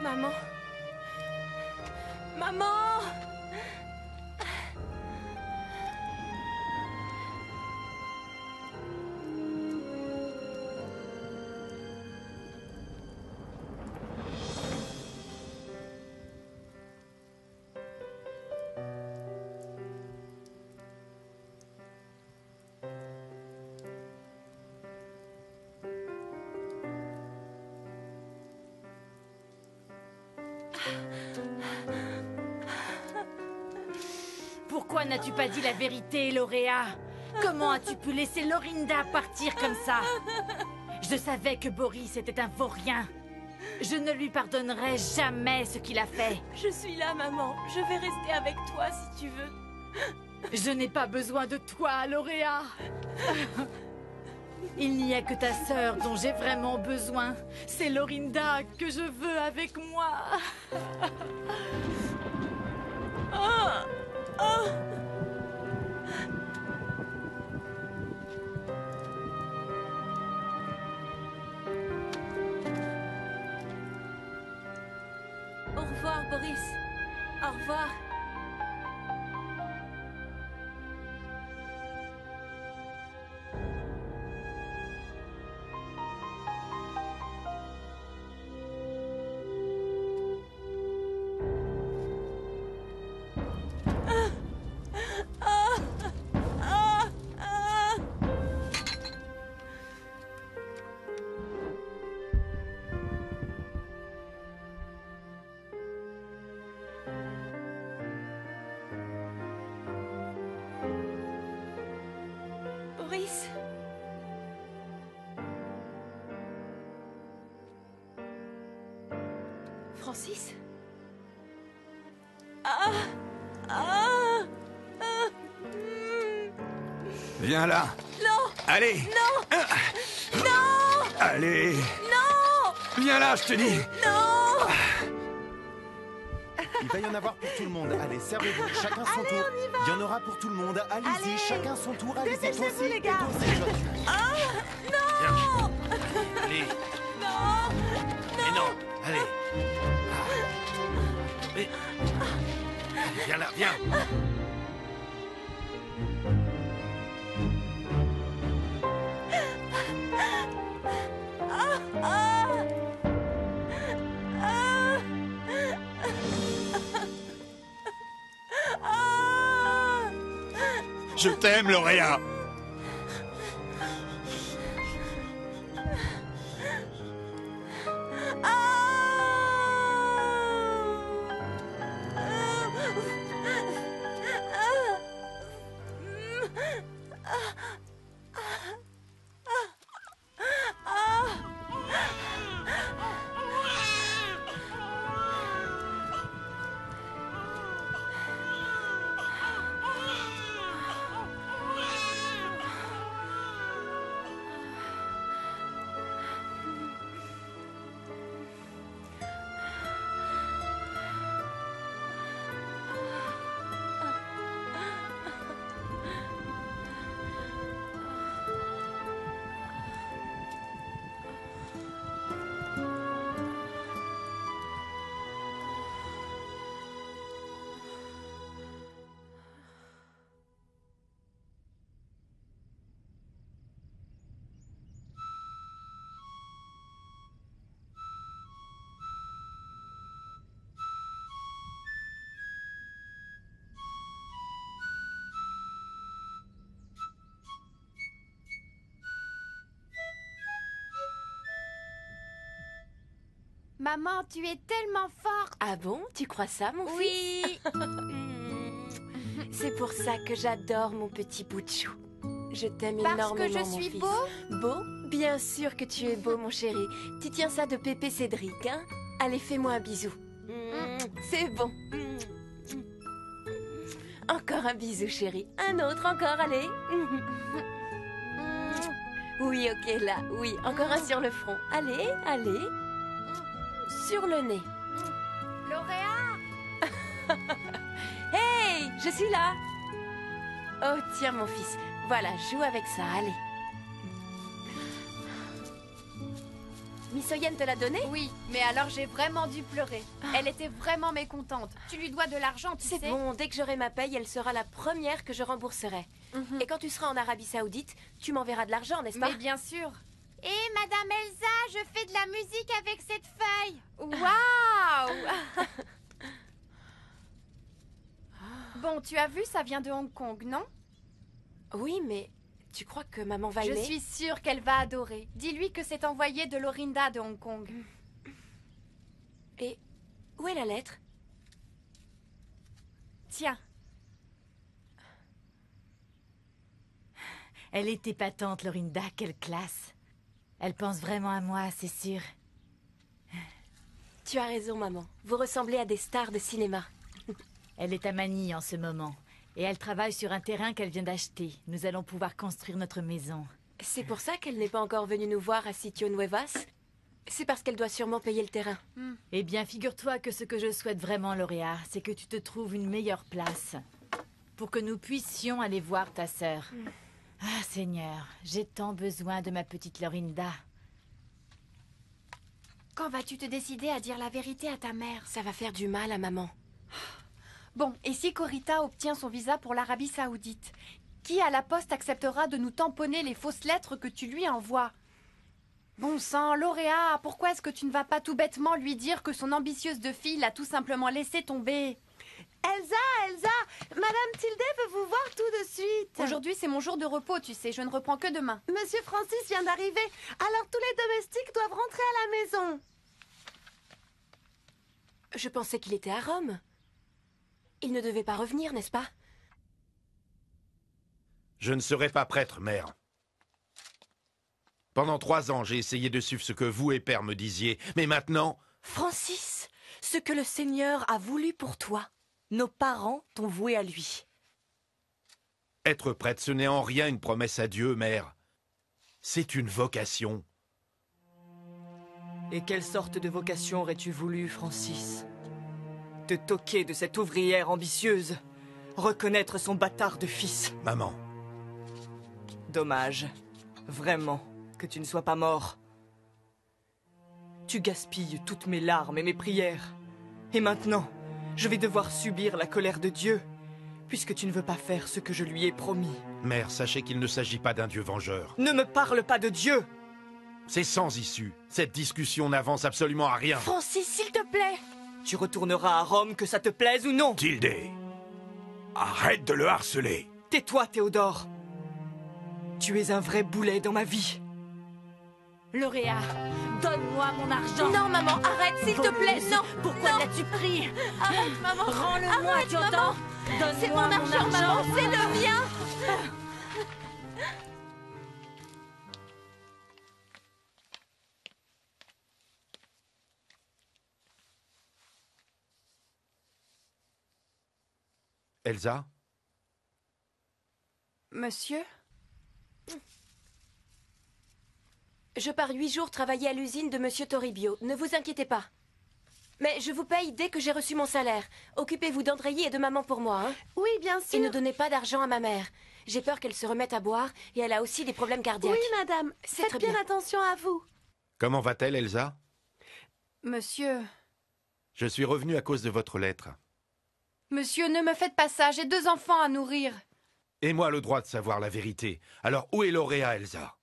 Maman. Maman Pourquoi n'as-tu pas dit la vérité, Lauréat Comment as-tu pu laisser Lorinda partir comme ça? Je savais que Boris était un vaurien. Je ne lui pardonnerai jamais ce qu'il a fait. Je suis là, maman. Je vais rester avec toi si tu veux. Je n'ai pas besoin de toi, Lauréat. Il n'y a que ta sœur dont j'ai vraiment besoin. C'est Lorinda que je veux avec moi. Francis? Ah Ah Ah Hmm. Viens là. Non Allez. Non Non Allez. Non Viens là, je te dis. Non Il va y en avoir pour tout le monde. Allez, servez-vous, chacun son tour. Il y en aura pour tout le monde. Allez-y, Allez. chacun son tour. Allez-y, toi aussi. les Et gars. toi aussi, Josh. Allez. Mais... Allez, viens là, viens. Je t'aime, Lauréat. Maman, tu es tellement forte. Ah bon? Tu crois ça, mon fils? Oui. C'est pour ça que j'adore mon petit bout de chou. Je t'aime Parce énormément, que je mon suis fils. beau? Beau? Bien sûr que tu es beau, mon chéri. Tu tiens ça de Pépé Cédric, hein? Allez, fais-moi un bisou. Mm, C'est bon. Mm. Encore un bisou, chéri. Un autre, encore, allez. Oui, ok, là. Oui, encore un sur le front. Allez, allez. Sur le nez. Lauréat Hey, je suis là. Oh, tiens, mon fils. Voilà, joue avec ça, allez. Miss Oyen te l'a donné? Oui, mais alors j'ai vraiment dû pleurer. Elle était vraiment mécontente. Tu lui dois de l'argent, tu C'est sais. bon, dès que j'aurai ma paye, elle sera la première que je rembourserai. Mhm. Et quand tu seras en Arabie Saoudite, tu m'enverras de l'argent, n'est-ce pas? Mais bien sûr. Et Madame Elsa, je fais de la musique avec cette feuille. Waouh Bon, tu as vu, ça vient de Hong Kong, non? Oui, mais tu crois que maman va Je aimer? suis sûre qu'elle va adorer. Dis-lui que c'est envoyé de Lorinda de Hong Kong. Et où est la lettre? Tiens, Elle est épatante, Lorinda, quelle classe. Elle pense vraiment à moi, c'est sûr. Tu as raison, maman. Vous ressemblez à des stars de cinéma. Elle est à Manille en ce moment. Et elle travaille sur un terrain qu'elle vient d'acheter. Nous allons pouvoir construire notre maison. C'est pour ça qu'elle n'est pas encore venue nous voir à Sitio Nuevas C'est parce qu'elle doit sûrement payer le terrain. Eh bien, figure-toi que ce que je souhaite vraiment, Lauréat, c'est que tu te trouves une meilleure place. Pour que nous puissions aller voir ta sœur. Ah, Seigneur, j'ai tant besoin de ma petite Lorinda. quand vas-tu te décider à dire la vérité à ta mère? Ça va faire du mal à maman. Bon, et si Corita obtient son visa pour l'Arabie Saoudite Qui à la poste acceptera de nous tamponner les fausses lettres que tu lui envoies? Bon sang, Lauréat, pourquoi est-ce que tu ne vas pas tout bêtement lui dire que son ambitieuse de fille l'a tout simplement laissé tomber? Elsa, Elsa, Madame Tilde veut vous voir tout de suite. Aujourd'hui, c'est mon jour de repos, tu sais, je ne reprends que demain. Monsieur Francis vient d'arriver, alors tous les domestiques doivent rentrer à la maison. Je pensais qu'il était à Rome. Il ne devait pas revenir, n'est-ce pas? Je ne serai pas prêtre, mère. Pendant trois ans, j'ai essayé de suivre ce que vous et père me disiez, mais maintenant, Francis, ce que le Seigneur a voulu pour toi, nos parents t'ont voué à lui. être prêtre, ce n'est en rien une promesse à Dieu, mère. C'est une vocation. Et quelle sorte de vocation aurais-tu voulu, Francis? Te toquer de cette ouvrière ambitieuse Reconnaître son bâtard de fils Maman, Dommage. Vraiment, que tu ne sois pas mort. Tu gaspilles toutes mes larmes et mes prières. Et maintenant, je vais devoir subir la colère de Dieu, puisque tu ne veux pas faire ce que je lui ai promis. mère, sachez qu'il ne s'agit pas d'un Dieu vengeur. Ne me parle pas de Dieu C'est sans issue. Cette discussion n'avance absolument à rien. Francis, s'il te plaît Tu retourneras à Rome, que ça te plaise ou non Tilde, arrête de le harceler. Tais-toi, Théodore Tu es un vrai boulet dans ma vie. Lauréat, donne-moi mon argent. Non, maman, arrête, s'il te plaît, non Pourquoi l'as-tu pris? Arrête, maman. Rends-le-moi, Arrête, tu entends? C'est mon argent, maman, c'est le mien. Elsa? Monsieur? Je pars huit jours travailler à l'usine de Monsieur Toribio. Ne vous inquiétez pas. Mais je vous paye dès que j'ai reçu mon salaire. Occupez-vous d'Andreilly et de maman pour moi, hein. Oui, bien Et ne sûr. donnez pas d'argent à ma mère. J'ai peur qu'elle se remette à boire et elle a aussi des problèmes cardiaques. Oui, madame. C'est Faites très bien bien. attention à vous. Comment va-t-elle, Elsa? Monsieur. Je suis revenu à cause de votre lettre. Monsieur, ne me faites pas ça, j'ai deux enfants à nourrir. Et moi le droit de savoir la vérité. Alors où est Lauréat, Elsa?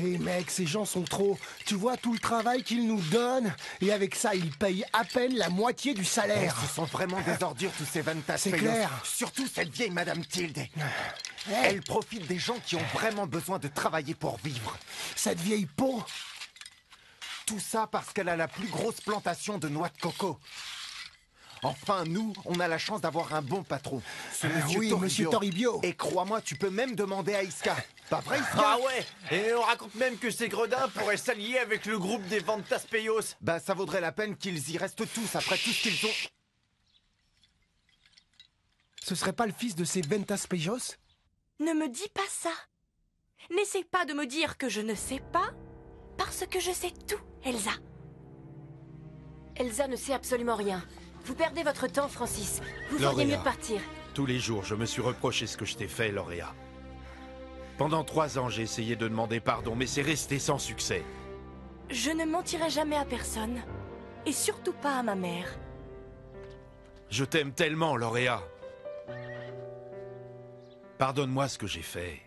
Hé mec, ces gens sont trop. Tu vois tout le travail qu'ils nous donnent? Et avec ça, ils payent à peine la moitié du salaire. Ce sont vraiment des ordures, tous ces Ventas C'est clair. Surtout cette vieille Madame Tilde. Eh, Elle profite des gens qui ont vraiment besoin de travailler pour vivre. Cette vieille peau. Tout ça parce qu'elle a la plus grosse plantation de noix de coco. Enfin, nous, on a la chance d'avoir un bon patron. Ce Ah monsieur oui, Toribio. monsieur Toribio. Et crois-moi, tu peux même demander à Iska. Pas vrai, Iska Ah ouais Et on raconte même que ces gredins pourraient s'allier avec le groupe des Ventas Payos. Bah, ça vaudrait la peine qu'ils y restent tous après tout ce qu'ils ont. Ce serait pas le fils de ces Ventas Pejos Ne me dis pas ça N'essaie pas de me dire que je ne sais pas, parce que je sais tout, Elsa. Elsa ne sait absolument rien. Vous perdez votre temps, Francis. Vous feriez mieux de partir. Tous les jours, je me suis reproché ce que je t'ai fait, Lauréat. Pendant trois ans, j'ai essayé de demander pardon, mais c'est resté sans succès. Je ne mentirai jamais à personne. Et surtout pas à ma mère. Je t'aime tellement, Lauréat. Pardonne-moi ce que j'ai fait.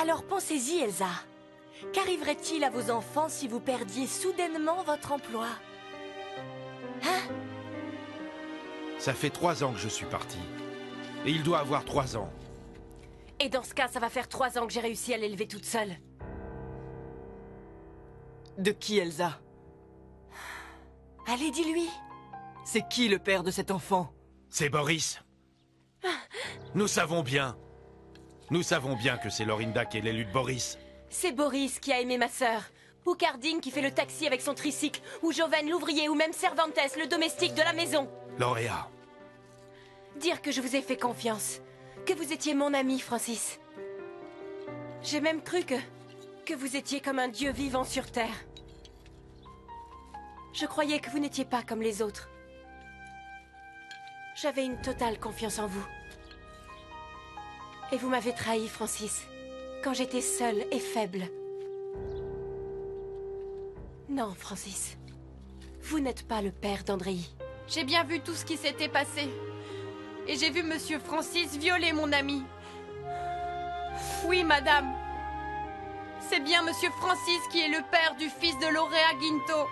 Alors pensez-y, Elsa. Qu'arriverait-il à vos enfants si vous perdiez soudainement votre emploi? Hein? Ça fait trois ans que je suis parti. Et il doit avoir trois ans. Et dans ce cas, ça va faire trois ans que j'ai réussi à l'élever toute seule. De qui, Elsa Allez, dis-lui. C'est qui le père de cet enfant C'est Boris. Nous savons bien. Nous savons bien que c'est Lorinda qui est l'élu de Boris. C'est Boris qui a aimé ma sœur. Ou Cardine qui fait le taxi avec son tricycle. Ou Joven l'ouvrier. Ou même Cervantes, le domestique de la maison. Lauréat, Dire que je vous ai fait confiance. Que vous étiez mon ami, Francis. J'ai même cru que... que vous étiez comme un dieu vivant sur Terre. Je croyais que vous n'étiez pas comme les autres. J'avais une totale confiance en vous. Et vous m'avez trahi, Francis, quand j'étais seule et faible. Non, Francis. Vous n'êtes pas le père d'Andrei. J'ai bien vu tout ce qui s'était passé. Et j'ai vu Monsieur Francis violer mon ami. Oui, madame. C'est bien Monsieur Francis qui est le père du fils de Lauréat Guinto.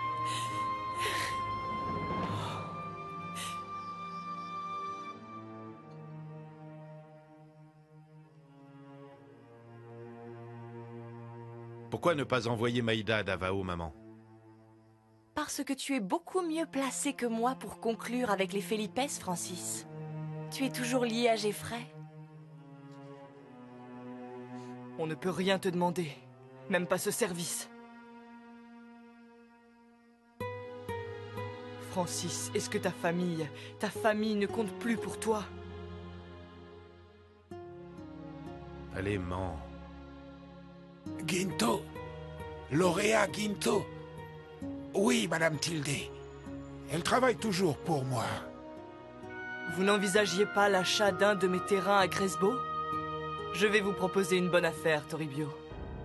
pourquoi ne pas envoyer Maïda à Davao, maman? Parce que tu es beaucoup mieux placé que moi pour conclure avec les Felipe, Francis. Tu es toujours lié à Geoffrey. On ne peut rien te demander. Même pas ce service. Francis, est-ce que ta famille, ta famille ne compte plus pour toi? Allez, ment. Ginto Lauréat Ginto Oui, Madame Tilde. Elle travaille toujours pour moi. Vous n'envisagiez pas l'achat d'un de mes terrains à Cresbo Je vais vous proposer une bonne affaire, Toribio.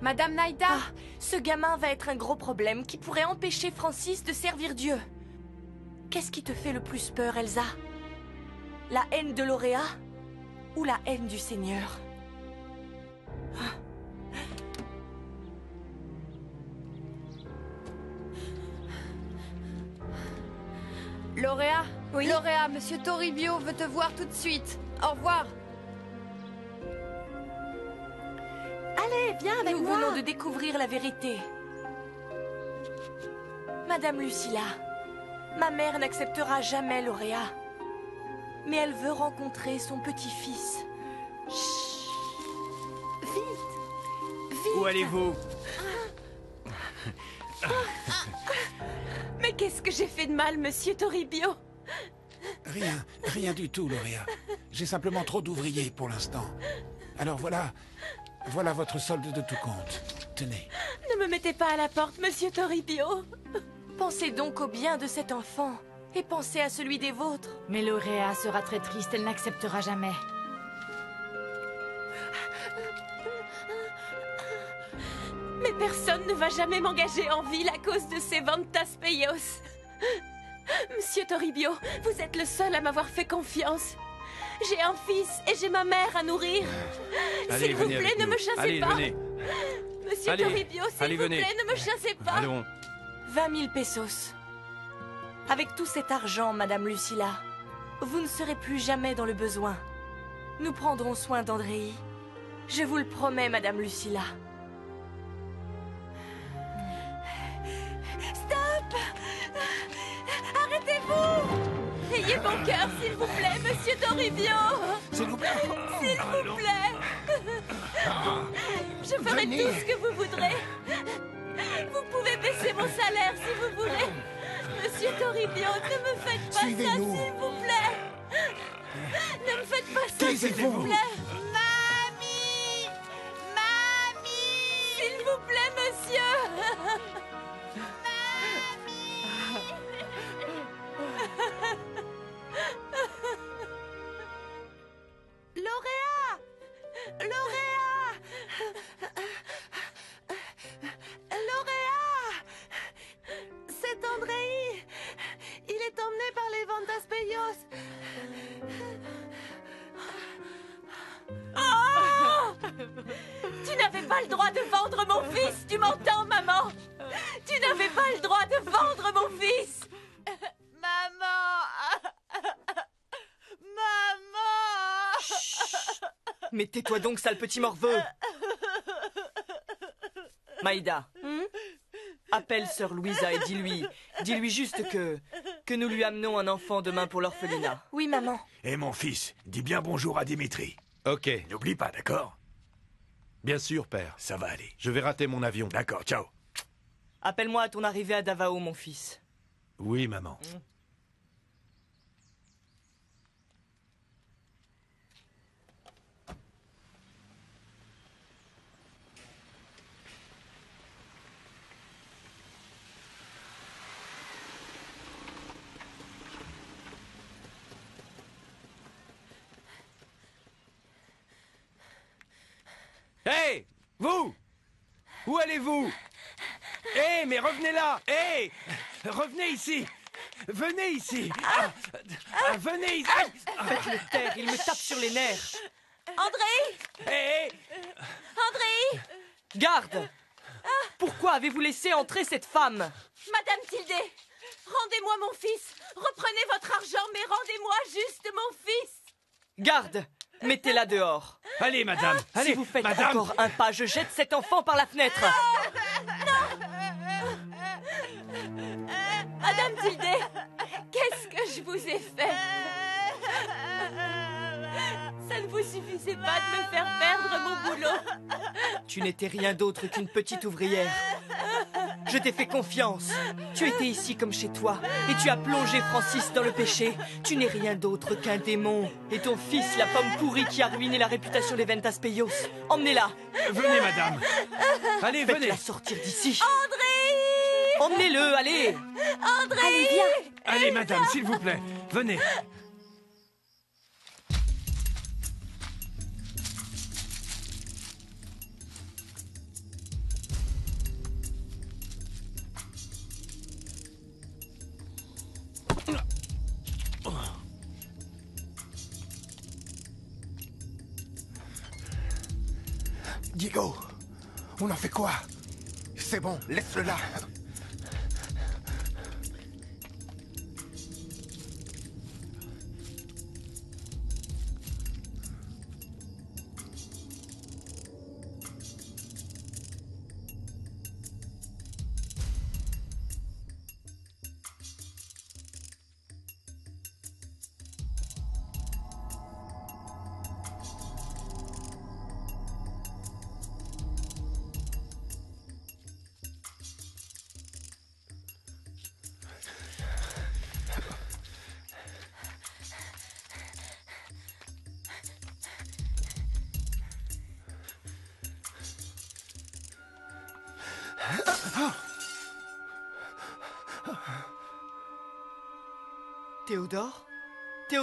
Madame Naïda Ah, ce gamin va être un gros problème qui pourrait empêcher Francis de servir Dieu. Qu'est-ce qui te fait le plus peur, Elsa? La haine de Lauréat ou la haine du Seigneur? Lauréat Oui. Lauréat, Monsieur Toribio veut te voir tout de suite. Au revoir. Allez, viens avec Nous moi. venons venons de découvrir la vérité. Madame Lucilla, ma mère n'acceptera jamais Lauréat. Mais elle veut rencontrer son petit-fils. Chut. Vite Vite Où allez-vous? Qu'est-ce que j'ai fait de mal, monsieur Toribio? Rien, rien du tout, Lauréat. J'ai simplement trop d'ouvriers pour l'instant. Alors voilà, voilà votre solde de tout compte. Tenez. Ne me mettez pas à la porte, monsieur Toribio. Pensez donc au bien de cet enfant et pensez à celui des vôtres. Mais Lauréat sera très triste, elle n'acceptera jamais. Personne ne va jamais m'engager en ville à cause de ces Vantas Peios. Monsieur Toribio, vous êtes le seul à m'avoir fait confiance. J'ai un fils et j'ai ma mère à nourrir. Allez, S'il vous plaît, ne nous. me chassez Allez, pas. venez. Monsieur Allez, Toribio, s'il vous venez. plaît, ne me chassez pas. Allons. 20 000 pesos. Avec tout cet argent, Madame Lucilla, vous ne serez plus jamais dans le besoin. Nous prendrons soin d'Andrei. Je vous le promets, Madame Lucilla. Stop Arrêtez-vous Ayez bon cœur, s'il vous plaît, monsieur Toribio S'il vous plaît. S'il vous plaît Je ferai Venez. tout ce que vous voudrez. Vous pouvez baisser mon salaire si vous voulez. Monsieur Toribio, ne me faites pas ça, s'il vous plaît. Ne me faites pas ça, s'il vous plaît. Tais-toi donc, sale petit morveux Maïda, appelle sœur Louisa et dis-lui, dis-lui juste que, que nous lui amenons un enfant demain pour l'orphelinat. Oui, maman. Et mon fils, dis bien bonjour à Dimitri. Ok. N'oublie pas, d'accord? Bien sûr, père. Ça va aller. Je vais rater mon avion. D'accord, ciao. Appelle-moi à ton arrivée à Davao, mon fils. Oui, maman. Hé Vous Où allez-vous Hé, mais revenez là Hé Revenez ici Venez ici Ah, ah, Venez ici Faites-le taire, il me tape sur les nerfs. André Hé André Garde Pourquoi avez-vous laissé entrer cette femme Madame Tildé Rendez-moi mon fils Reprenez votre argent, mais rendez-moi juste mon fils Garde Mettez-la dehors. Allez, madame Allez, si vous faites madame encore un pas, je jette cet enfant par la fenêtre. Madame Tildé Qu'est-ce que je vous ai fait? Ça ne vous suffisait pas de me faire perdre mon boulot Tu n'étais rien d'autre qu'une petite ouvrière. Je t'ai fait confiance. Tu étais ici comme chez toi et tu as plongé Francis dans le péché. Tu n'es rien d'autre qu'un démon. Et ton fils, la pomme pourrie qui a ruiné la réputation des Ventas Peios. Emmenez-la. Venez, madame Allez, venez Faites-la sortir d'ici. André Emmenez-le, allez André Allez, viens Allez, madame, s'il vous plaît, venez on en fait quoi? C'est bon, laisse-le là.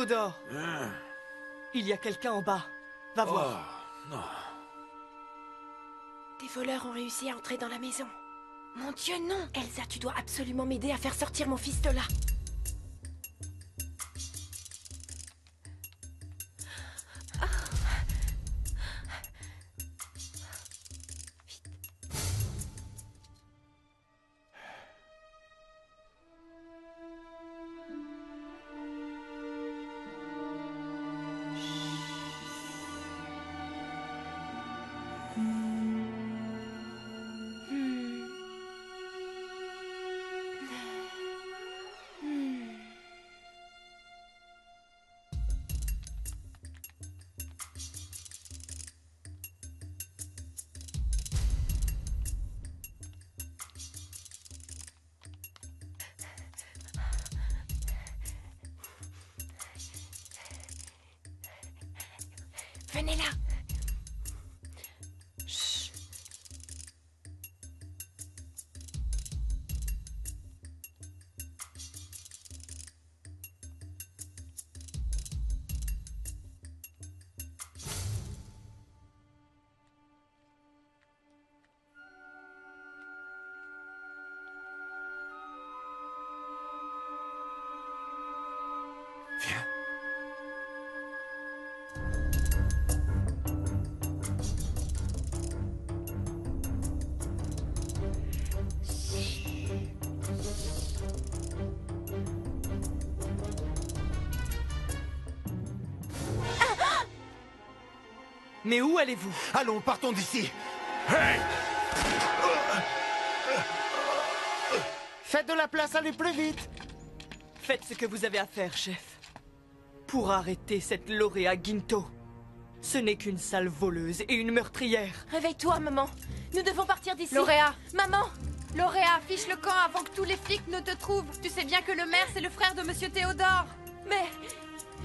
Théodore Il y a quelqu'un en bas. Va voir. Des voleurs ont réussi à entrer dans la maison. Mon Dieu, non Elsa, tu dois absolument m'aider à faire sortir mon fils de là. Venez là Mais où allez-vous? Allons, partons d'ici Faites de la place, allez plus vite Faites ce que vous avez à faire, chef. Pour arrêter cette lauréat Ginto. Ce n'est qu'une sale voleuse et une meurtrière. Réveille-toi, maman. Nous devons partir d'ici. Lauréat Maman Lauréat, fiche le camp avant que tous les flics ne te trouvent. Tu sais bien que le maire, c'est le frère de Monsieur Théodore. Mais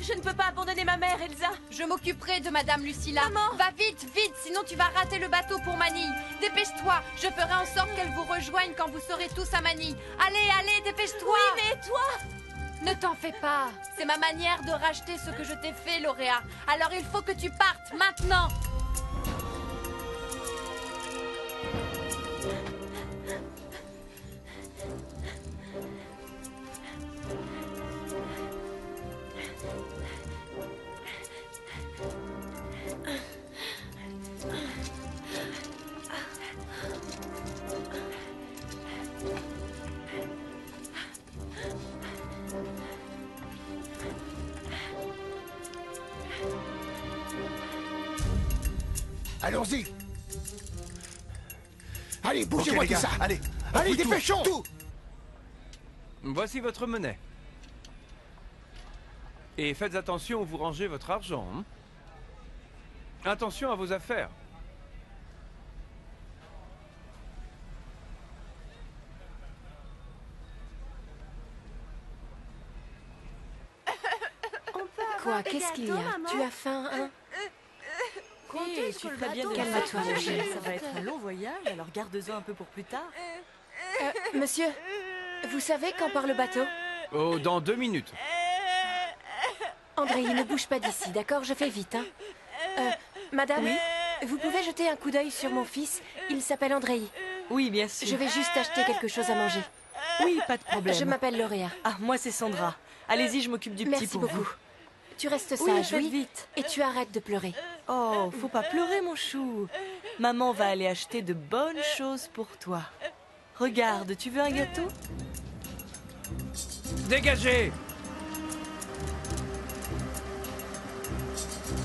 je ne peux pas abandonner ma mère, Elsa. Je m'occuperai de Madame Lucilla. Maman Va vite, vite, sinon tu vas rater le bateau pour Manille. Dépêche-toi, je ferai en sorte qu'elle vous rejoigne quand vous serez tous à Manille. Allez, allez, dépêche-toi Oui, mais toi Ne t'en fais pas. C'est ma manière de racheter ce que je t'ai fait, Lauréat. Alors il faut que tu partes maintenant. Allez, bougez-moi tout gars, ça allez Allez, Oui, tout, dépêchons tout. Voici votre monnaie. Et faites attention où vous rangez votre argent. hein. Attention à vos affaires. Quoi Qu'est-ce qu'il y a? Tu as faim, hein? Hé, tu ferais bien de Calme-toi, mon chéri. Ça va être un long voyage, alors garde-en un peu pour plus tard. Euh, Monsieur, vous savez quand part le bateau? Oh, dans deux minutes. André, ne bouge pas d'ici, d'accord? Je fais vite, hein Euh, Madame, vous pouvez jeter un coup d'œil sur mon fils Il s'appelle Andrei. Oui, bien sûr. Je vais juste acheter quelque chose à manger. Oui, pas de problème. Je m'appelle Lauréat. Ah, moi c'est Sandra. Allez-y, je m'occupe du petit Merci pour beaucoup. vous. Tu restes sage, oui, vite. Et tu arrêtes de pleurer. Oh, faut pas pleurer, mon chou. Maman va aller acheter de bonnes choses pour toi. Regarde, tu veux un gâteau? Dégagez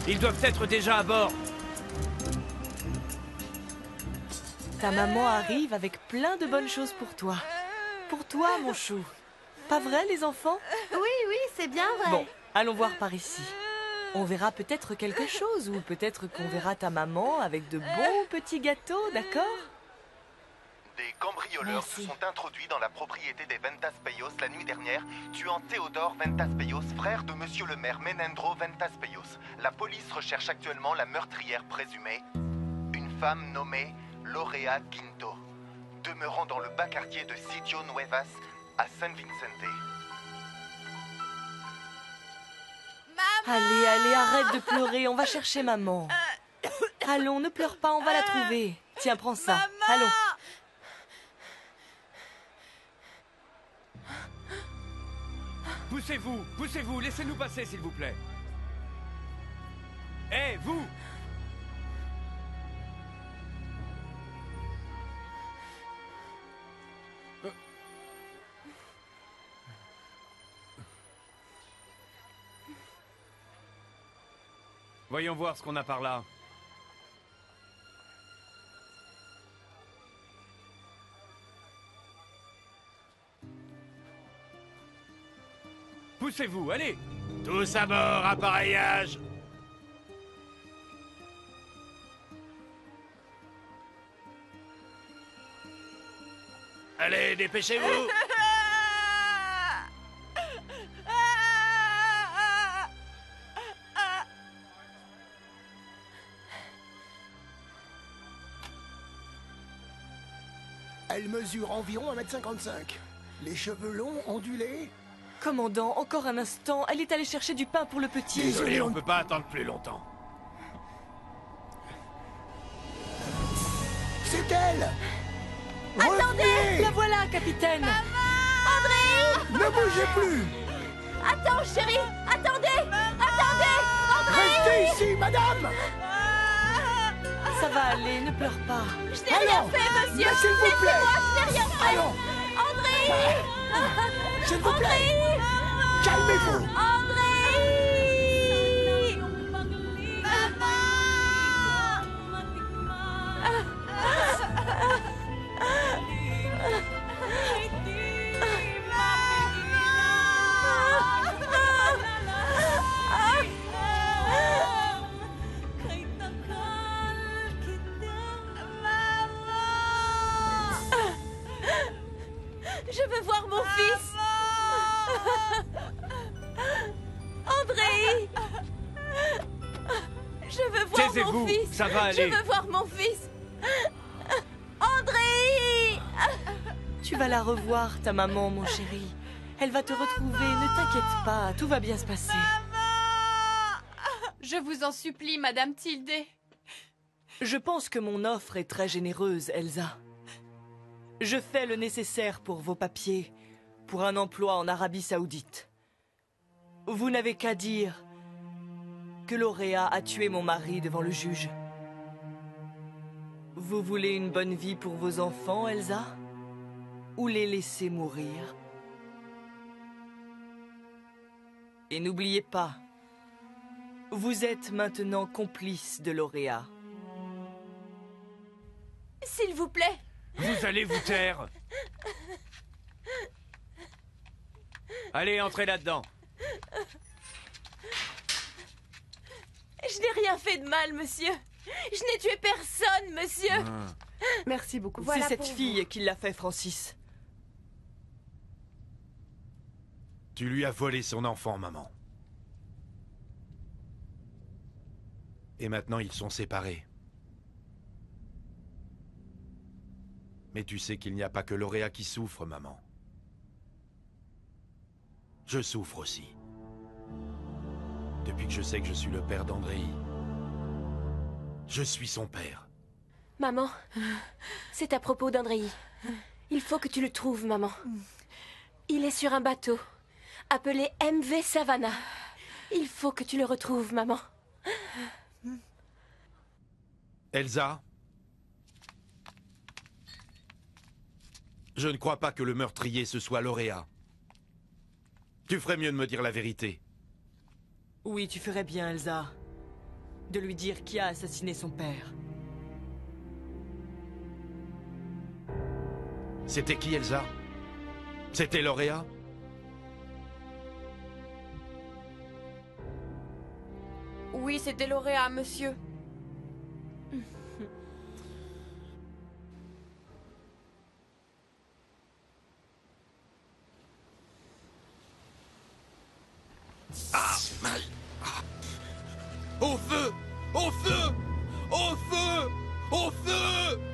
Ils doivent être déjà à bord. Ta maman arrive avec plein de bonnes choses pour toi. Pour toi, mon chou. Pas vrai, les enfants? Oui, oui, c'est bien vrai. Bon, allons voir par ici. On verra peut-être quelque chose, ou peut-être qu'on verra ta maman avec de bons petits gâteaux, d'accord? Des cambrioleurs se sont introduits dans la propriété des Ventas Peios la nuit dernière, tuant Théodore Ventas Peios, frère de monsieur le maire Menendro Ventas Peios. La police recherche actuellement la meurtrière présumée, une femme nommée Laurea Quinto, demeurant dans le bas quartier de Sitio Nuevas à San Vicente. Allez, allez, arrête de pleurer, on va chercher maman. Allons, ne pleure pas, on va la trouver. Tiens, prends ça. Allons. Poussez-vous, poussez-vous, laissez-nous passer, s'il vous plaît. Hé, vous Voyons voir ce qu'on a par là. Poussez-vous, allez! Tous à bord, appareillage! Allez, dépêchez-vous Elle mesure environ 1m55. Les cheveux longs, ondulés. Commandant, encore un instant, elle est allée chercher du pain pour le petit. Désolé, on ne peut pas attendre plus longtemps. C'est elle. Attendez La voilà, capitaine. Ne bougez plus. Attends, chérie. Attendez. Attendez Restez ici, madame Ça va aller, ne pleure pas. Je n'ai rien fait, monsieur s'il vous plaît. Je n'ai rien fait. Allons. André. S'il vous plaît. Calmez-vous Taisez-vous, fils ça va Je aller. veux voir mon fils André Tu vas la revoir, ta maman, mon chéri. Elle va te retrouver, ne t'inquiète pas, tout va bien se passer. Je vous en supplie, Madame Tildé. Je pense que mon offre est très généreuse, Elsa. Je fais le nécessaire pour vos papiers, pour un emploi en Arabie Saoudite. Vous n'avez qu'à dire que Lauréat a tué mon mari devant le juge. Vous voulez une bonne vie pour vos enfants, Elsa? Ou les laisser mourir? Et n'oubliez pas, vous êtes maintenant complice de Lauréat. S'il vous plaît Vous allez vous taire Allez, entrez là-dedans. Je n'ai rien fait de mal, monsieur Je n'ai tué personne, monsieur Merci beaucoup. Voilà C'est cette pour fille qui l'a fait, Francis. Tu lui as volé son enfant, maman. Et maintenant, ils sont séparés. Mais tu sais qu'il n'y a pas que Lauréat qui souffre, maman. Je souffre aussi. Depuis que je sais que je suis le père d'André. Je suis son père. Maman, c'est à propos d'Andrei. Il faut que tu le trouves, maman. Il est sur un bateau, appelé MV Savannah. Il faut que tu le retrouves, maman. Elsa? Je ne crois pas que le meurtrier ce soit Lauréat. Tu ferais mieux de me dire la vérité. Oui, tu ferais bien, Elsa. De lui dire qui a assassiné son père. C'était qui, Elsa? C'était Lauréat Oui, c'était lauréat, monsieur. Ah, mal. Au feu! Au feu! Au feu! Au feu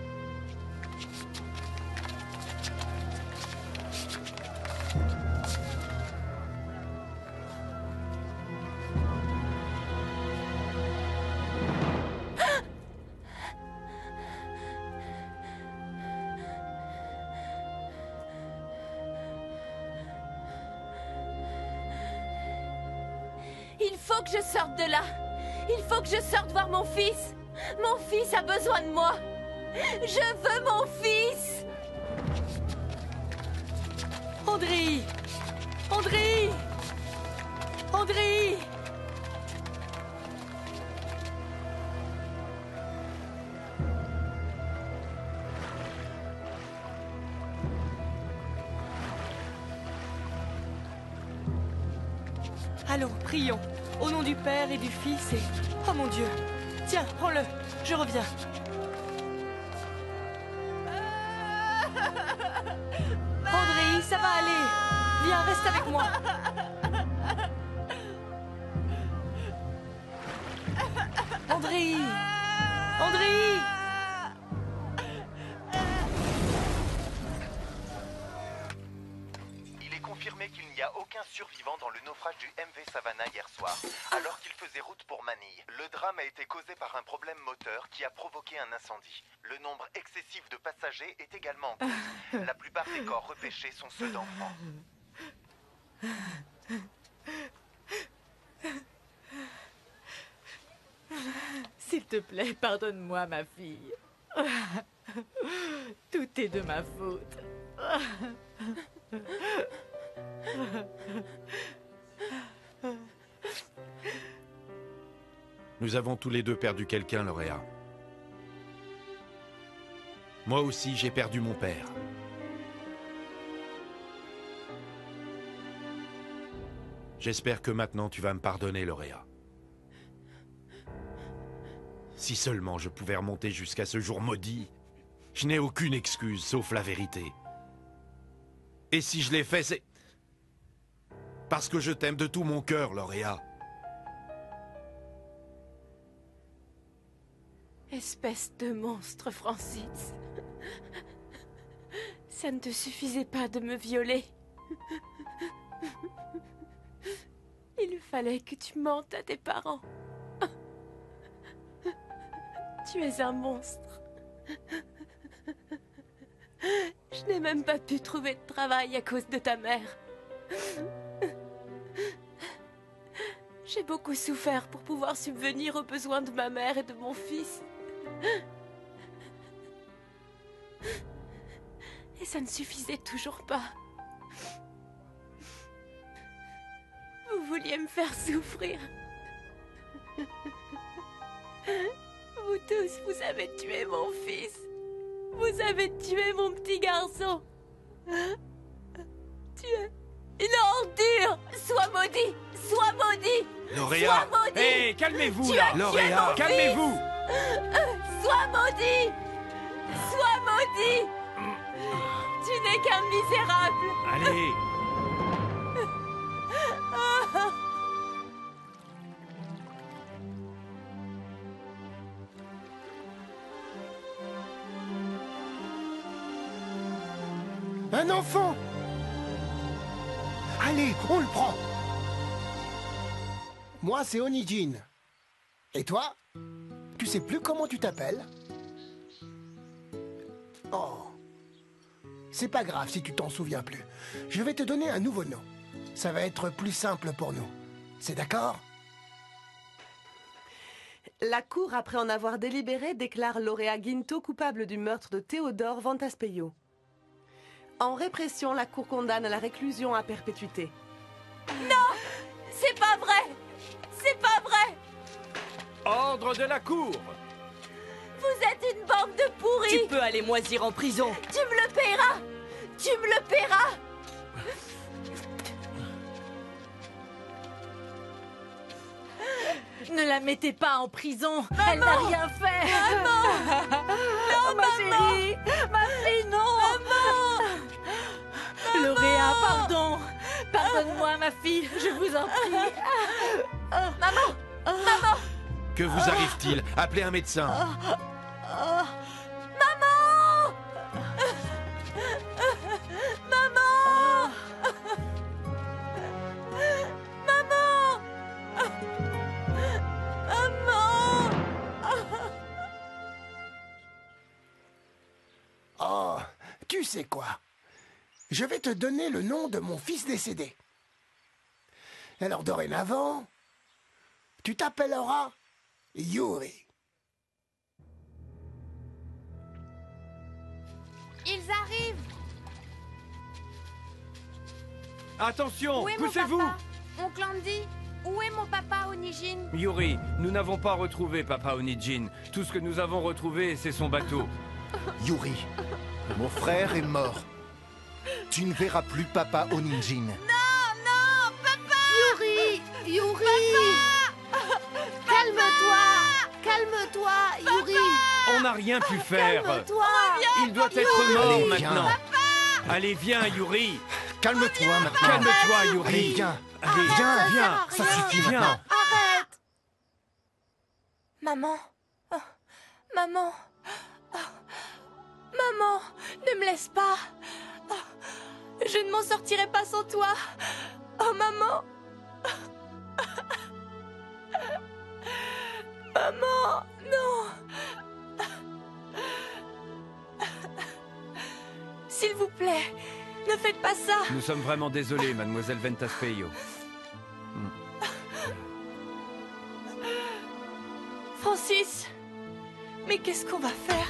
André André Allons, prions. Au nom du Père et du Fils et... Oh mon Dieu Tiens, prends-le. Je reviens. Reste avec Il est confirmé qu'il n'y a aucun survivant dans le naufrage du MV Savannah hier soir, alors qu'il faisait route pour Manille. Le drame a été causé par un problème moteur qui a provoqué un incendie. Le nombre excessif de passagers est également en. La plupart des corps repêchés sont ceux d'enfants. S'il te plaît, pardonne-moi, ma fille. Tout est de ma faute. Nous avons tous les deux perdu quelqu'un, Lauréat. Moi aussi, j'ai perdu mon père. J'espère que maintenant tu vas me pardonner, Lauréat. Si seulement je pouvais remonter jusqu'à ce jour maudit, je n'ai aucune excuse sauf la vérité. Et si je l'ai fait, c'est... Parce que je t'aime de tout mon cœur, Lauréat. Espèce de monstre, Francis. Ça ne te suffisait pas de me violer. Il fallait que tu mentes à tes parents. Tu es un monstre. Je n'ai même pas pu trouver de travail à cause de ta mère. J'ai beaucoup souffert pour pouvoir subvenir aux besoins de ma mère et de mon fils. Et ça ne suffisait toujours pas. Vous vouliez me faire souffrir. Vous tous, vous avez tué mon fils. Vous avez tué mon petit garçon. Tu es une ordure. Sois maudit. Sois maudit. Lauréat Sois maudit. Hé, calmez-vous là mon calmez-vous. Sois maudit. Sois maudit. Tu n'es qu'un misérable. Allez Un enfant Allez, on le prend Moi, c'est Onijin. Et toi Tu sais plus comment tu t'appelles? Oh. C'est pas grave si tu t'en souviens plus. Je vais te donner un nouveau nom. Ça va être plus simple pour nous. C'est d'accord? La Cour, après en avoir délibéré, déclare Lauréat Guinto coupable du meurtre de Théodore Ventaspeio. En répression, la Cour condamne à la réclusion à perpétuité. Non C'est pas vrai C'est pas vrai Ordre de la cour Vous êtes une bande de pourris Tu peux aller moisir en prison. Tu me le paieras Tu me le paieras Ne la mettez pas en prison. Elle n'a rien fait. Maman Oh, ma chérie, ma fille, non. Lauréat, pardon. Pardonne-moi, ma fille. Je vous en prie. Maman Maman Que vous arrive-t-il? Appelez un médecin. Maman Maman tu sais quoi? Je vais te donner le nom de mon fils décédé. Alors dorénavant, tu t'appelleras Yuri. Ils arrivent Attention, Où est mon poussez-vous Oncle Andy Où est mon papa Onijin? Yuri, nous n'avons pas retrouvé Papa Onijin. Tout ce que nous avons retrouvé, c'est son bateau. Yuri, mon frère est mort. Tu ne verras plus Papa Oninjin. Non, non, papa Yuri Yuri Calme-toi Calme-toi, Yuri On n'a rien pu faire. Calme-toi Il doit être mort Allez, viens. maintenant. Allez, viens, Yuri. Calme-toi maintenant. Calme-toi, Yuri. Allez, viens. Allez, Viens, viens. viens. Ça suffit Viens. maintenant. Arrête Maman Oh, Maman Maman Ne me laisse pas. Oh, Je ne m'en sortirai pas sans toi. Oh maman. Maman Non. S'il vous plaît, ne faites pas ça. Nous sommes vraiment désolés, mademoiselle Ventaspeio. Francis Francis Mais qu'est-ce qu'on va faire?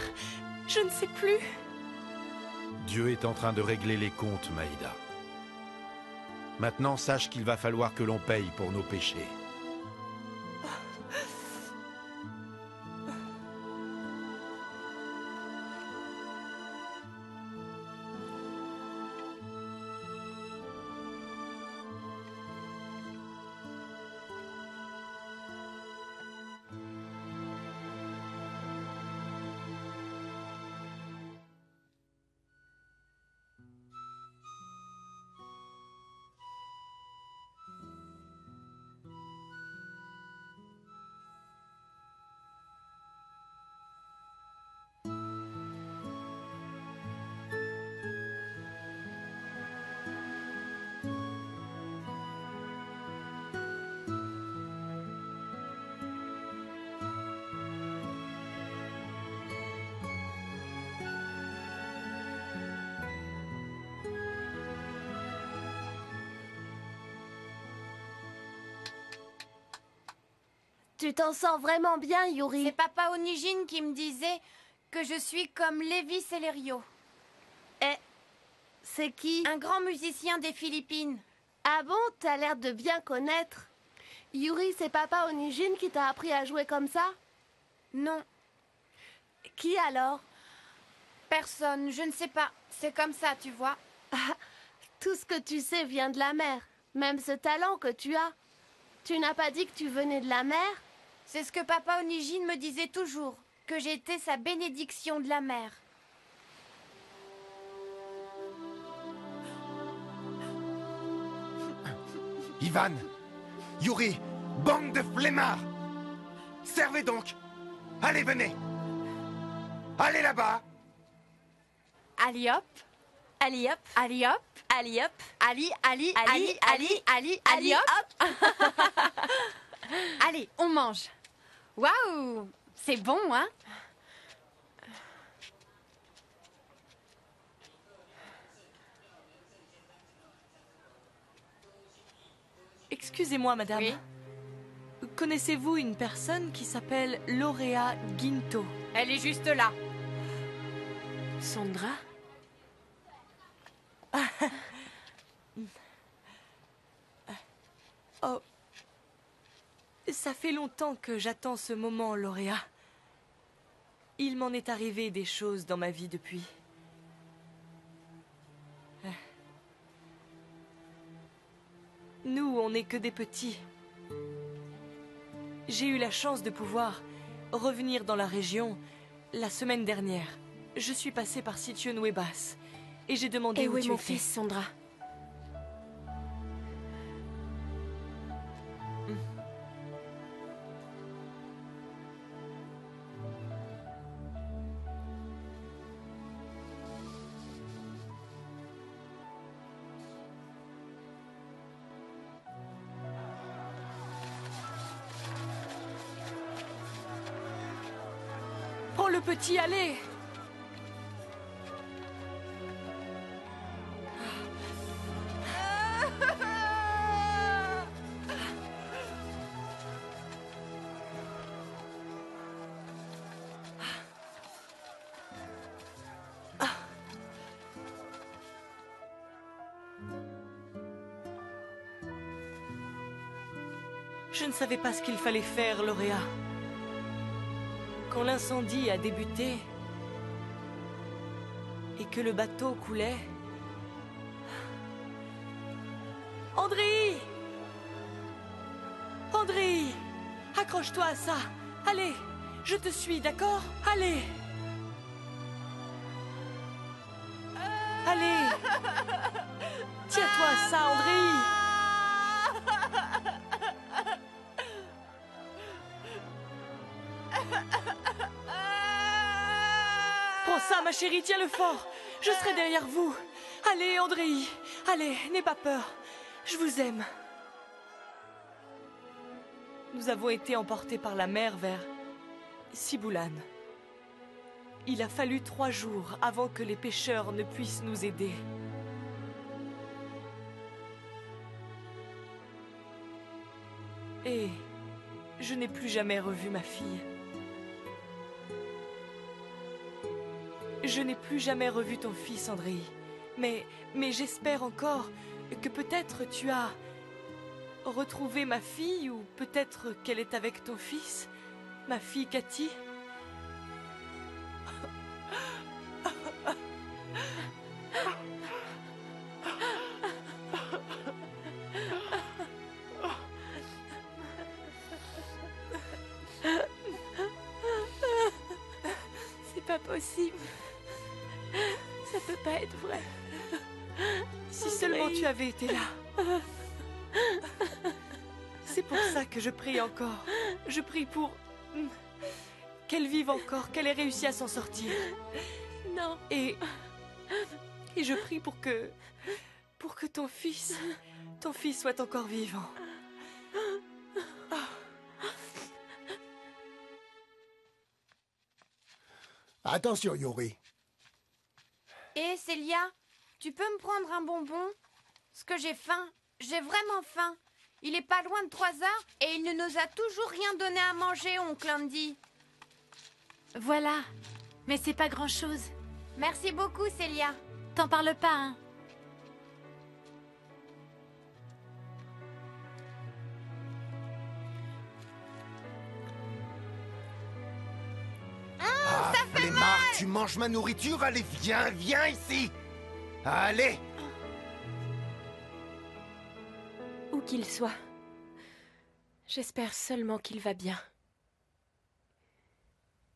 Je ne sais plus. Dieu est en train de régler les comptes, Maïda. Maintenant, sache qu'il va falloir que l'on paye pour nos péchés. Tu t'en sors vraiment bien, Yuri. C'est Papa Onigine qui me disait que je suis comme Lévi Celerio. Eh, c'est qui? Un grand musicien des Philippines. Ah bon, t'as l'air de bien connaître. Yuri, c'est Papa Onigine qui t'a appris à jouer comme ça? Non. Qui alors? Personne, je ne sais pas. C'est comme ça, tu vois. Ah, tout ce que tu sais vient de la mer. Même ce talent que tu as. Tu n'as pas dit que tu venais de la mer? C'est ce que Papa Onigine me disait toujours, que j'étais sa bénédiction de la mer. Ivan Yuri Bande de flemmards Servez donc Allez, venez Allez là-bas Ali hop. Ali hop. Ali hop. Ali hop. Ali, Ali, Ali, Ali, Ali, Ali hop. Allez, on mange. Waouh C'est bon, hein? Excusez-moi, madame. Oui? Connaissez-vous une personne qui s'appelle Lauréa Ginto? Elle est juste là. Sandra? Oh. Ça fait longtemps que j'attends ce moment, Lauréa. Il m'en est arrivé des choses dans ma vie depuis. Nous, on n'est que des petits. J'ai eu la chance de pouvoir revenir dans la région la semaine dernière. Je suis passée par Sitio Nuevas et j'ai demandé Et où où est tu mon étais. fils, Sandra Je ne savais pas ce qu'il fallait faire, Lauréa. Quand l'incendie a débuté et que le bateau coulait. André André Accroche-toi à ça Allez Je te suis, d'accord? Allez Chérie, tiens-le fort. Je serai derrière vous. Allez, André. Allez, n'aie pas peur. Je vous aime. Nous avons été emportés par la mer vers Siboulan. Il a fallu trois jours avant que les pêcheurs ne puissent nous aider. Et je n'ai plus jamais revu ma fille. Je n'ai plus jamais revu ton fils, André. Mais, mais j'espère encore que peut-être tu as retrouvé ma fille ou peut-être qu'elle est avec ton fils, ma fille Cathy. Encore. Je prie pour qu'elle vive encore, qu'elle ait réussi à s'en sortir. Non. Et et je prie pour que pour que ton fils ton fils soit encore vivant. Attention, Yuri. Et Célia, tu peux me prendre un bonbon? Parce que j'ai faim. J'ai vraiment faim. Il est pas loin de 3 heures et il ne nous a toujours rien donné à manger, oncle Andy. Voilà. Mais c'est pas grand-chose. Merci beaucoup, Célia. T'en parles pas, hein Ah, les marre, tu manges ma nourriture Allez, viens, viens ici Allez Où qu'il soit, j'espère seulement qu'il va bien.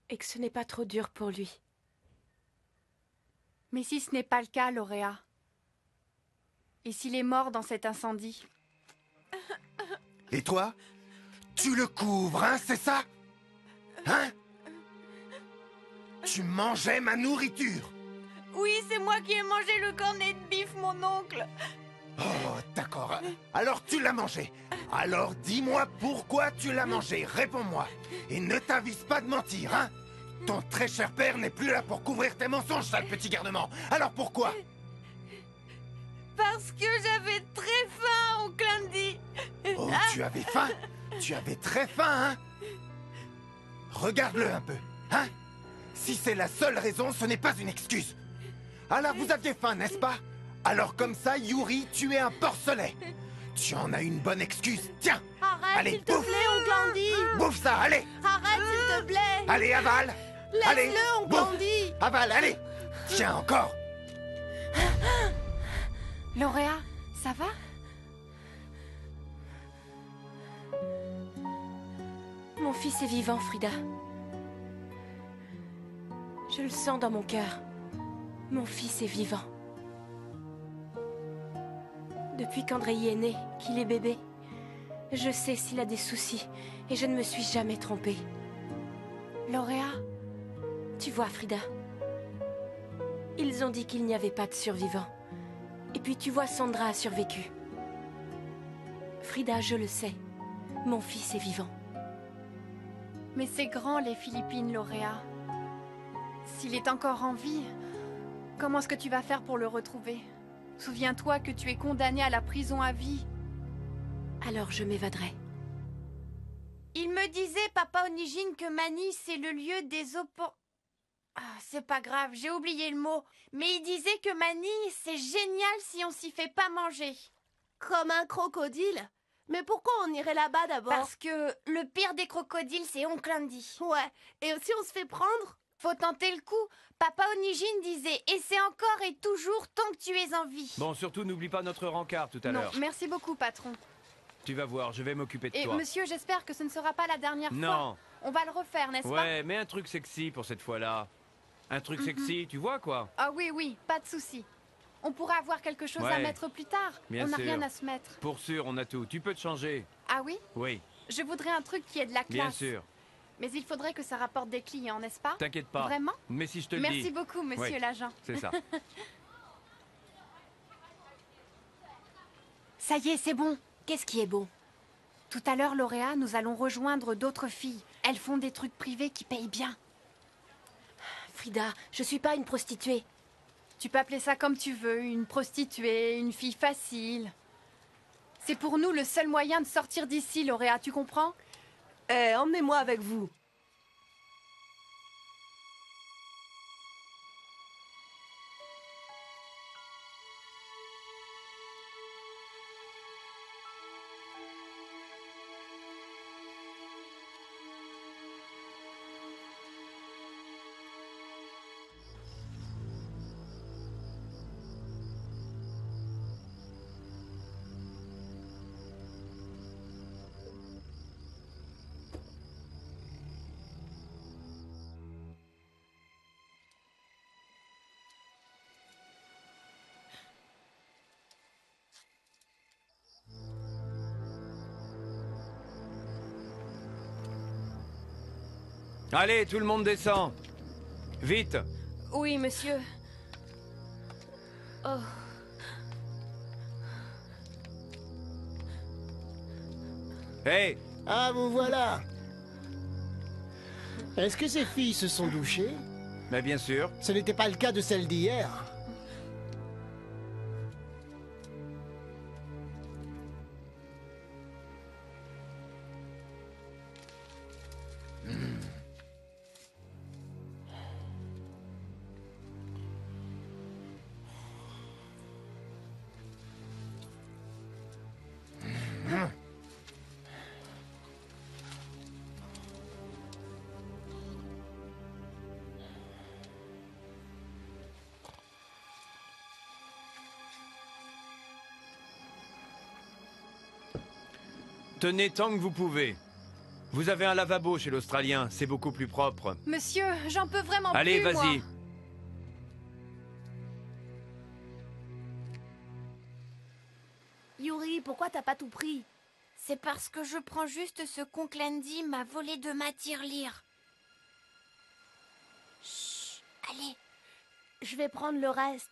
Et que ce n'est pas trop dur pour lui. Mais si ce n'est pas le cas, Lauréat Et s'il est mort dans cet incendie? Et toi? Tu le couvres, hein, c'est ça? Hein? Tu mangeais ma nourriture Oui, c'est moi qui ai mangé le cornet de bif, mon oncle. Oh, d'accord. Alors tu l'as mangé. Alors dis-moi pourquoi tu l'as mangé. Réponds-moi. Et ne t'avise pas de mentir, hein Ton très cher père n'est plus là pour couvrir tes mensonges, sale petit garnement. Alors pourquoi? Parce que j'avais très faim, oncle Andy. Oh, tu avais faim? Tu avais très faim, hein? Regarde-le un peu, hein Si c'est la seule raison, ce n'est pas une excuse. Alors vous aviez faim, n'est-ce pas? Alors comme ça, Yuri, tu es un porcelet. Tu en as une bonne excuse. Tiens Arrête, Allez, s'il te bouffe. plaît, oncle Andy Bouffe ça, allez Arrête, s'il te plaît Allez, avale Allez, Laisse-le, oncle bouffe. Andy Avale, allez Tiens, encore Lauréat, ça va? Mon fils est vivant, Frida. Je le sens dans mon cœur. Mon fils est vivant. Depuis qu'Andrei est né, qu'il est bébé, je sais s'il a des soucis et je ne me suis jamais trompée. Lauréat Tu vois, Frida, ils ont dit qu'il n'y avait pas de survivants. Et puis tu vois, Sandra a survécu. Frida, je le sais, mon fils est vivant. Mais c'est grand, les Philippines, Lauréat. S'il est encore en vie, comment est-ce que tu vas faire pour le retrouver? Souviens-toi que tu es condamné à la prison à vie. Alors je m'évaderai. Il me disait, Papa Onigine, que Manille, c'est le lieu des oppor... Ah, c'est pas grave, j'ai oublié le mot. Mais il disait que Manille, c'est génial si on s'y fait pas manger. Comme un crocodile Mais pourquoi on irait là-bas d'abord? Parce que le pire des crocodiles, c'est Oncle Andy. Ouais, et si on se fait prendre? Faut tenter le coup. Papa Onigine disait, et c'est encore et toujours tant que tu es en vie. Bon, surtout n'oublie pas notre rencard tout à non, l'heure. merci beaucoup, patron. Tu vas voir, je vais m'occuper de Et toi. monsieur, j'espère que ce ne sera pas la dernière fois. Non. On va le refaire, n'est-ce pas Ouais, mais un truc sexy pour cette fois-là. Un truc Mhm. sexy, tu vois quoi Ah oui, oui, pas de souci. On pourra avoir quelque chose à mettre plus tard. Bien on n'a rien à se mettre. Pour sûr, on a tout. Tu peux te changer. Ah oui Oui, Je voudrais un truc qui ait de la classe. bien sûr. Mais il faudrait que ça rapporte des clients, n'est-ce pas? T'inquiète pas. Vraiment? Mais si je te le Merci dis. beaucoup, monsieur Oui, l'agent. C'est ça. Ça y est, c'est bon. Qu'est-ce qui est bon Tout à l'heure, Lauréat, nous allons rejoindre d'autres filles. Elles font des trucs privés qui payent bien. Frida, je suis pas une prostituée. Tu peux appeler ça comme tu veux, une prostituée, une fille facile. C'est pour nous le seul moyen de sortir d'ici, Lauréat, tu comprends? Eh, emmenez-moi avec vous. Allez, tout le monde descend. Vite. Oui, monsieur. Oh. Hey Ah, vous voilà Est-ce que ces filles se sont douchées? Mais bien sûr. Ce n'était pas le cas de celles d'hier. Tenez tant que vous pouvez. Vous avez un lavabo chez l'Australien, c'est beaucoup plus propre. Monsieur, j'en peux vraiment Allez, plus, moi. vas-y. Yuri, pourquoi t'as pas tout pris? C'est parce que je prends juste ce con Clandy m'a volé de ma tirelire. Chut, allez, Je vais prendre le reste.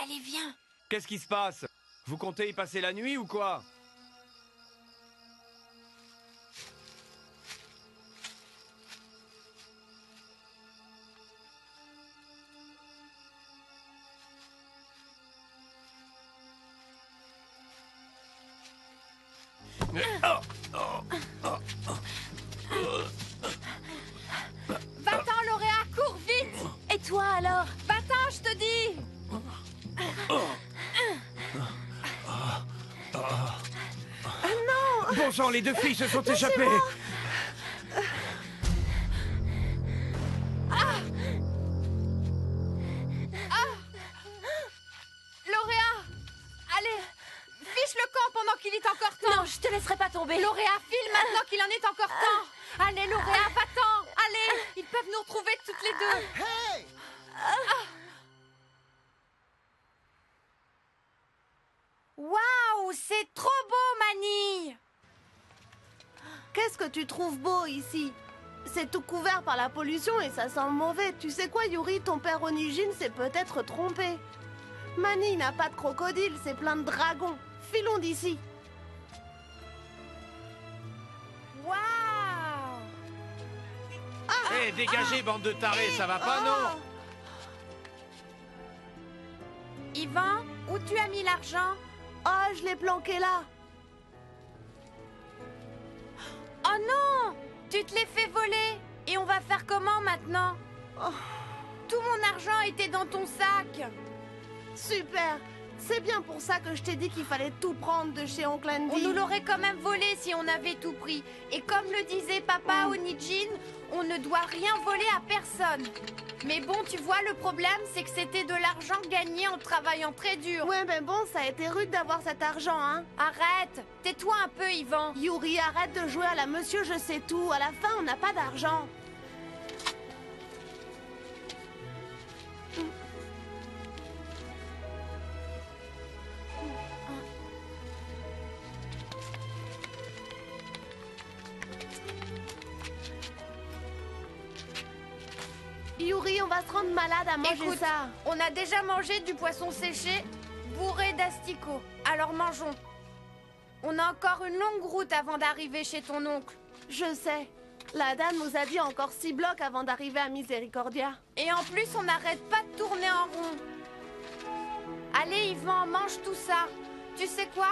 allez, viens. Qu'est-ce qui se passe? Vous comptez y passer la nuit ou quoi? Les deux filles se sont échappées C'est tout couvert par la pollution et ça sent mauvais. Tu sais quoi, Yuri, ton père Onigine s'est peut-être trompé. Mani n'a pas de crocodile, c'est plein de dragons. Filons d'ici. Waouh Eh, dégagez, bande de tarés, ça va pas, non Yvan, où tu as mis l'argent? Oh, je l'ai planqué là. Oh non Tu te l'es fait voler Et on va faire comment maintenant Oh. Tout mon argent était dans ton sac Super. C'est bien pour ça que je t'ai dit qu'il fallait tout prendre de chez Oncle Andy. On nous l'aurait quand même volé si on avait tout pris. Et comme le disait papa Onijin, on ne doit rien voler à personne. Mais bon, tu vois, le problème, c'est que c'était de l'argent gagné en travaillant très dur. Ouais, mais bon, ça a été rude d'avoir cet argent, hein. Arrête Tais-toi un peu, Yvan. Yuri, arrête de jouer à la monsieur je sais tout. À la fin, on n'a pas d'argent. Yuri, on va se rendre malade à manger Écoute, ça. on a déjà mangé du poisson séché bourré d'asticots. Alors mangeons. On a encore une longue route avant d'arriver chez ton oncle. Je sais. La dame nous a dit encore six blocs avant d'arriver à Miséricordia. Et en plus, on n'arrête pas de tourner en rond. Allez, Yvan, mange tout ça. Tu sais quoi?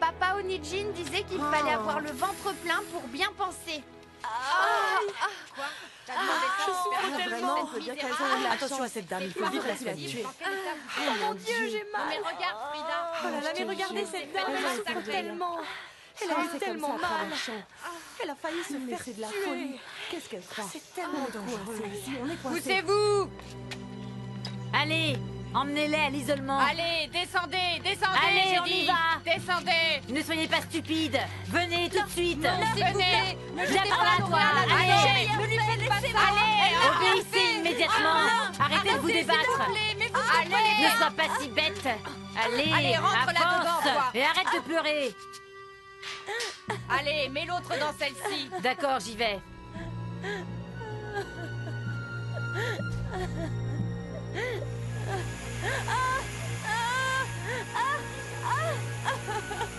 Papa Onijin disait qu'il Oh. fallait avoir le ventre plein pour bien penser. Quoi T'as demandé ça je. Faut dire qu'elles ont eu la Attention à cette dame, il faut vite la soigner. Oh mon Dieu, j'ai mal. Mais regarde, Frida. Oh là là, mais regardez cette dame, elle souffre tellement. Elle a eu tellement mal. Elle a failli se faire de la tuer. folie. Qu'est-ce qu'elle croit C'est tellement dangereux. on est. Poussez-vous Allez, emmenez-les à l'isolement. Allez, descendez, descendez, Allez, on y va. Descendez Ne soyez pas stupides. Venez tout de suite. Venez Ne Viens par là, toi. Allez, Ne lui faites pas ça Allez, obéissez immédiatement. Arrêtez de vous débattre. allez Ne sois pas si bête. Allez, Allez, rentre à là-dedans, force. toi. Et arrête de pleurer. Allez, mets l'autre dans celle-ci. D'accord, j'y vais. Ha ha ha!